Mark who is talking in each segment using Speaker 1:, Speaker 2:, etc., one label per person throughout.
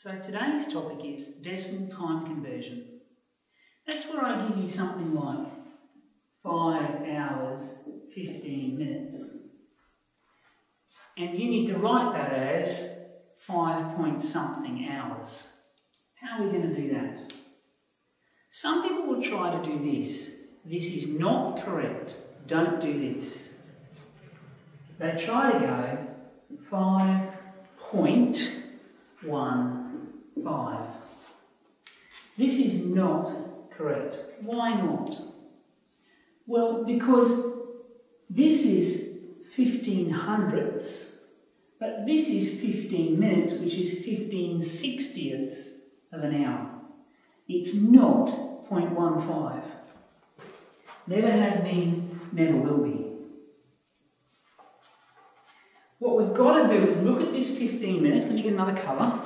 Speaker 1: So today's topic is decimal time conversion. That's where I give you something like 5 hours 15 minutes. And you need to write that as 5 point something hours. How are we going to do that? Some people will try to do this. This is not correct. Don't do this. They try to go 5.1 5. This is not correct. Why not? Well, because this is 15 hundredths, but this is 15 minutes, which is 15 sixtieths of an hour. It's not 0.15. Never has been, never will be. What we've got to do is look at this 15 minutes. Let me get another colour.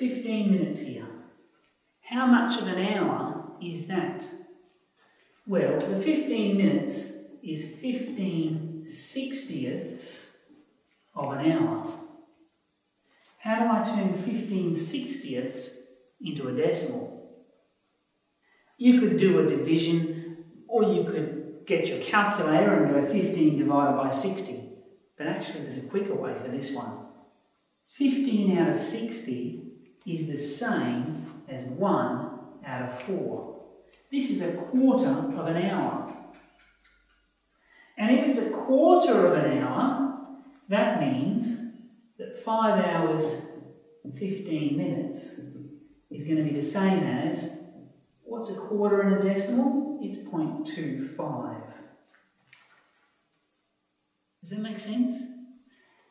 Speaker 1: 15 minutes here. How much of an hour is that? Well, the 15 minutes is 15 sixtieths of an hour. How do I turn 15 sixtieths into a decimal? You could do a division or you could get your calculator and go 15 divided by 60. But actually there's a quicker way for this one. 15 out of 60 is the same as 1 out of 4. This is a quarter of an hour. And if it's a quarter of an hour, that means that 5 hours 15 minutes is going to be the same as, what's a quarter in a decimal? It's 0.25. Does that make sense?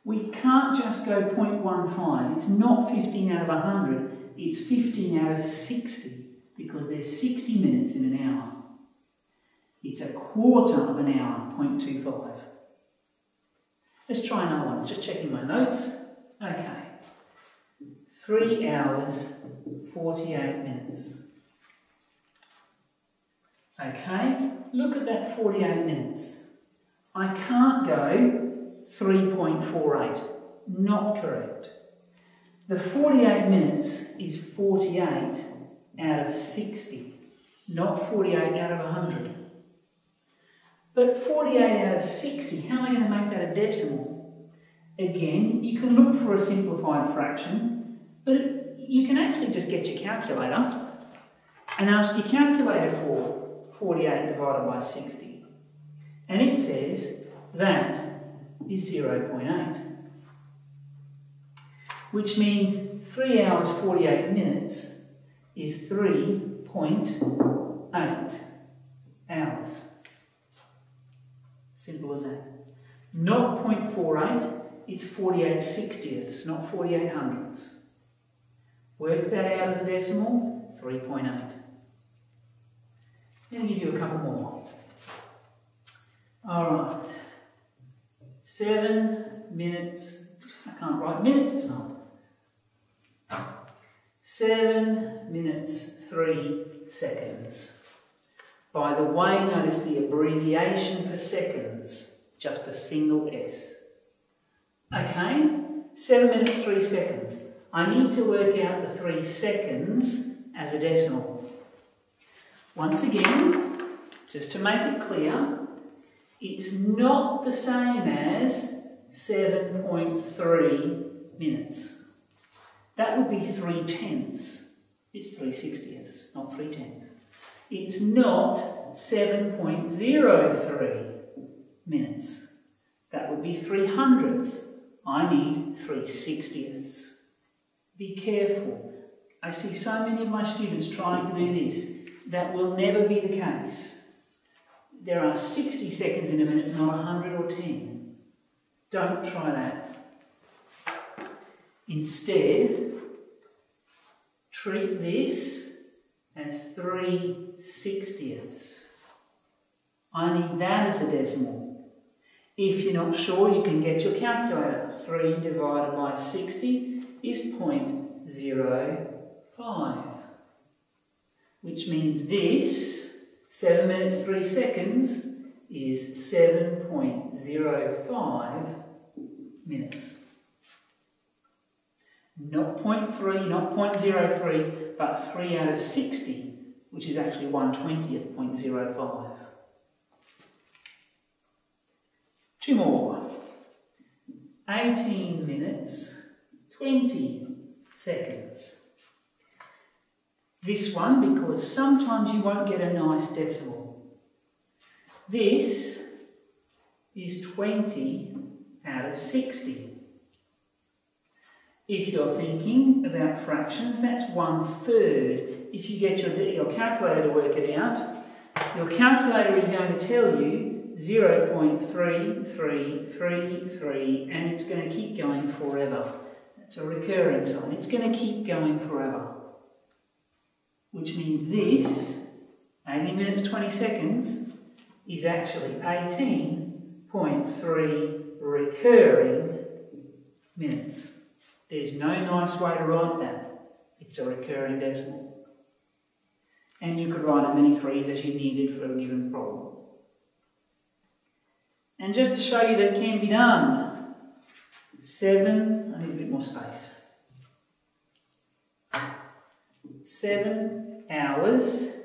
Speaker 1: We can't just go 0.15. It's not 15 out of 100, it's 15 out of 60 because there's 60 minutes in an hour. It's a quarter of an hour, 0.25. Let's try another one. Just checking my notes. Okay. 3 hours, 48 minutes. Okay, look at that 48 minutes. I can't go 3.48. Not correct. The 48 minutes is 48 out of 60, not 48 out of 100. But 48 out of 60, how am I going to make that a decimal? Again, you can look for a simplified fraction, but you can actually just get your calculator and ask your calculator for 48 divided by 60. And it says that is 0.8. Which means 3 hours 48 minutes is 3.8 hours. Simple as that. Not 0.48, it's 48 sixtieths, not 48 hundredths. Work that out as a decimal, 3.8. Let me give you a couple more. All right. Seven minutes, I can't write minutes tonight. Seven minutes, three seconds. By the way, notice the abbreviation for seconds, just a single S. Okay, seven minutes, three seconds. I need to work out the three seconds as a decimal. Once again, just to make it clear, it's not the same as 7.3 minutes. That would be 3 tenths. It's 3 sixtieths, not 3 tenths. It's not 7.03 minutes. That would be 3 hundredths. I need 3 sixtieths. Be careful. I see so many of my students trying to do this. That will never be the case there are 60 seconds in a minute, not 100 or 10. Don't try that. Instead, treat this as 3 sixtieths. I need that as a decimal. If you're not sure, you can get your calculator. 3 divided by 60 is 0.05, which means this 7 minutes 3 seconds is 7.05 minutes. Not 0.3, not 0.03, but 3 out of 60, which is actually 1 20th, 0.05. Two more. 18 minutes, 20 seconds. This one because sometimes you won't get a nice decimal. This is 20 out of 60. If you're thinking about fractions, that's one third. If you get your, your calculator to work it out, your calculator is going to tell you 0.3333 and it's going to keep going forever. It's a recurring sign. It's going to keep going forever. Which means this, 80 minutes 20 seconds, is actually 18.3 recurring minutes. There's no nice way to write that. It's a recurring decimal. And you could write as many threes as you needed for a given problem. And just to show you that it can be done, seven, I need a bit more space. Seven hours,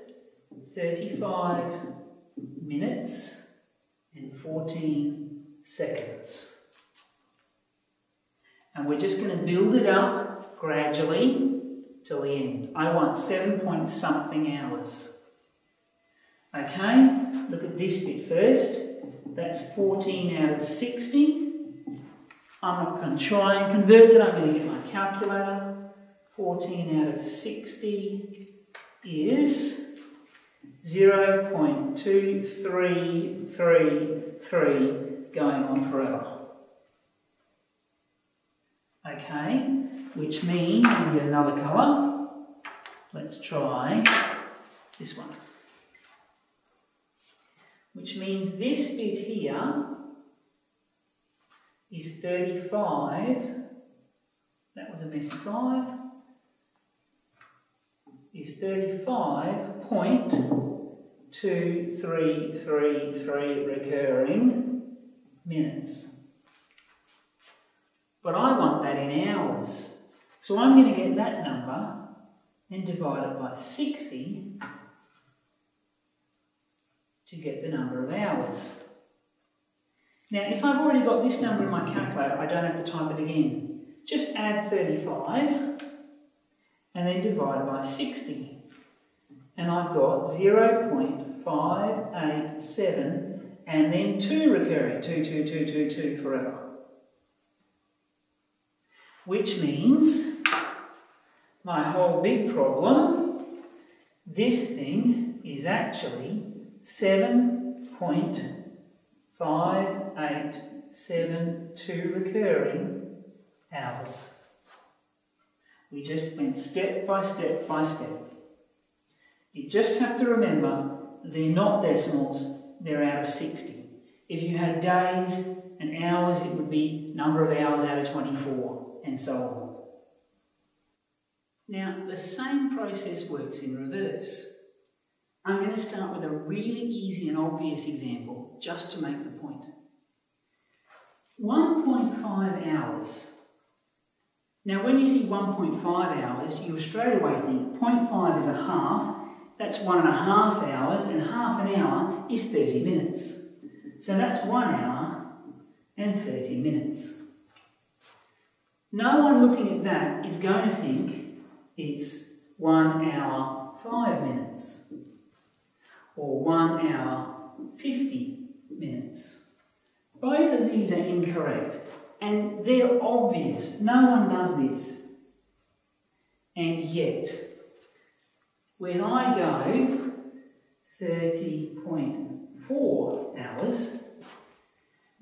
Speaker 1: 35 minutes, and 14 seconds. And we're just going to build it up gradually till the end. I want seven point something hours. Okay, look at this bit first. That's 14 out of 60. I'm not going to try and convert it, I'm going to get my calculator. 14 out of 60 is 0.2333 going on forever. Okay, which means, we get another colour. Let's try this one. Which means this bit here is 35, that was a messy 5, is 35.2333 recurring minutes. But I want that in hours. So I'm going to get that number and divide it by 60 to get the number of hours. Now, if I've already got this number in my calculator, I don't have to type it again. Just add 35 and then divide by 60. And I've got 0.587 and then 2 recurring, 2, 2, 2, 2, 2 forever. Which means my whole big problem, this thing is actually 7.5872 recurring hours. We just went step by step by step. You just have to remember they're not decimals, they're out of 60. If you had days and hours, it would be number of hours out of 24, and so on. Now, the same process works in reverse. I'm going to start with a really easy and obvious example, just to make the point. 1.5 hours. Now, when you see 1.5 hours, you'll straight away think 0.5 is a half, that's one and a half hours, and half an hour is 30 minutes. So that's one hour and 30 minutes. No one looking at that is going to think it's one hour, five minutes or 1 hour 50 minutes. Both of these are incorrect and they're obvious. No one does this. And yet, when I go 30.4 hours,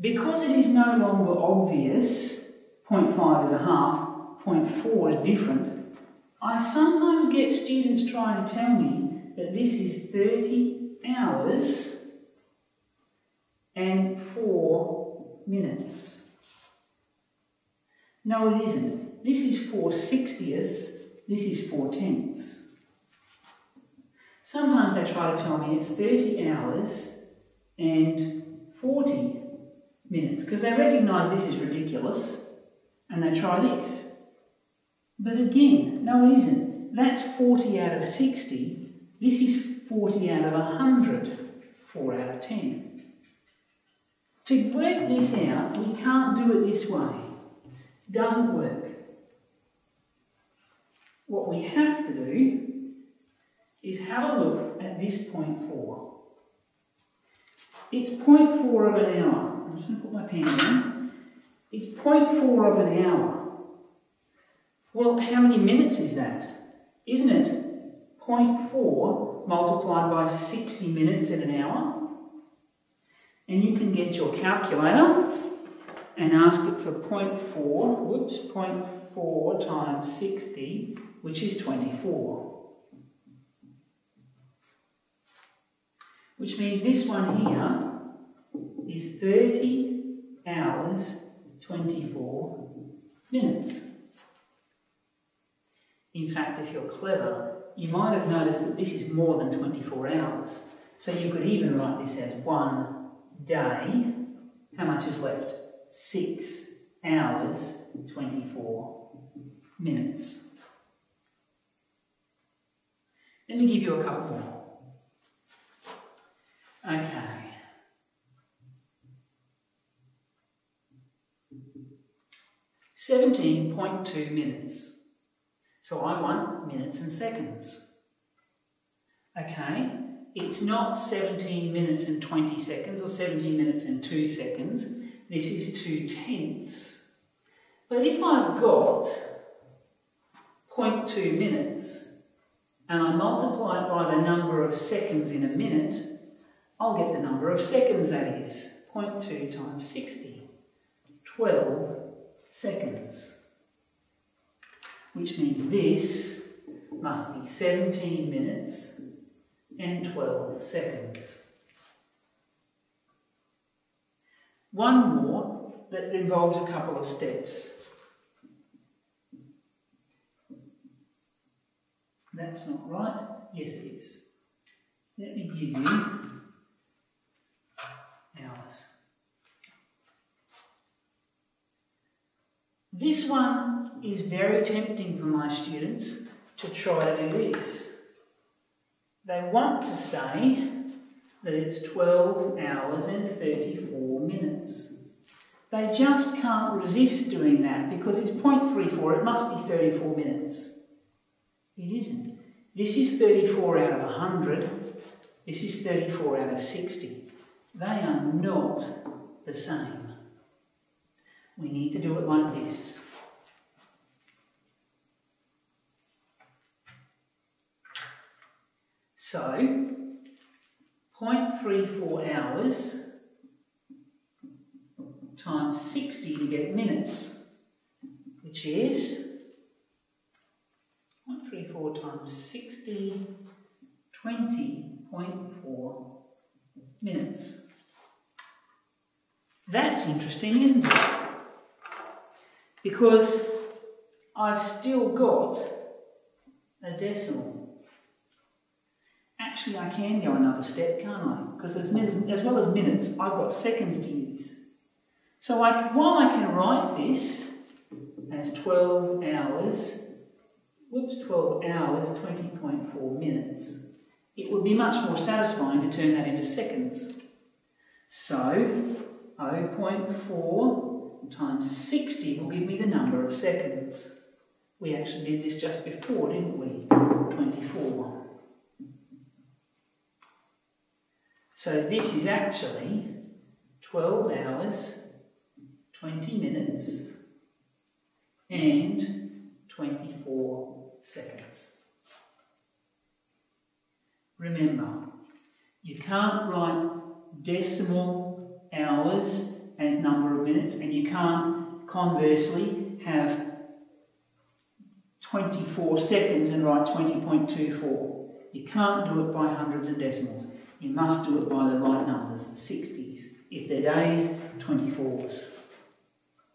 Speaker 1: because it is no longer obvious, 0.5 is a half, 0.4 is different, I sometimes get students trying to tell me that this is 30 hours and four minutes. No, it isn't. This is four sixtieths, this is four tenths. Sometimes they try to tell me it's 30 hours and 40 minutes because they recognise this is ridiculous and they try this. But again, no, it isn't. That's 40 out of 60. This is 40 out of 100. 4 out of 10. To work this out, we can't do it this way. Doesn't work. What we have to do is have a look at this point 4. It's point 4 of an hour. I'm just going to put my pen in. It's point 4 of an hour. Well, how many minutes is that? Isn't it four multiplied by 60 minutes in an hour? And you can get your calculator and ask it for 0.4, whoops, 0.4 times 60, which is 24. Which means this one here is 30 hours 24 minutes. In fact, if you're clever, you might have noticed that this is more than 24 hours. So you could even write this as one day. How much is left? Six hours, and 24 minutes. Let me give you a couple more. Okay. Seventeen point two minutes. So I want minutes and seconds. Okay, it's not 17 minutes and 20 seconds or 17 minutes and 2 seconds. This is 2 tenths. But if I've got 0.2 minutes and I multiply it by the number of seconds in a minute, I'll get the number of seconds that is. 0.2 times 60. 12 seconds. Which means this must be 17 minutes and 12 seconds. One more that involves a couple of steps. That's not right. Yes, it is. Let me give you hours. This one is very tempting for my students to try to do this. They want to say that it's 12 hours and 34 minutes. They just can't resist doing that because it's 0.34, it must be 34 minutes. It isn't. This is 34 out of 100, this is 34 out of 60. They are not the same. We need to do it like this. So, 0.34 hours times 60 to get minutes, which is 0.34 times 60, 20.4 minutes. That's interesting, isn't it? Because I've still got a decimal actually I can go another step, can't I? Because as, well as minutes, I've got seconds to use. So I, while I can write this as 12 hours, whoops, 12 hours, 20.4 minutes, it would be much more satisfying to turn that into seconds. So 0.4 times 60 will give me the number of seconds. We actually did this just before, didn't we? 24. So this is actually 12 hours, 20 minutes, and 24 seconds. Remember, you can't write decimal hours as number of minutes, and you can't conversely have 24 seconds and write 20.24. You can't do it by hundreds and decimals. You must do it by the right numbers, 60s. If they're days, 24s.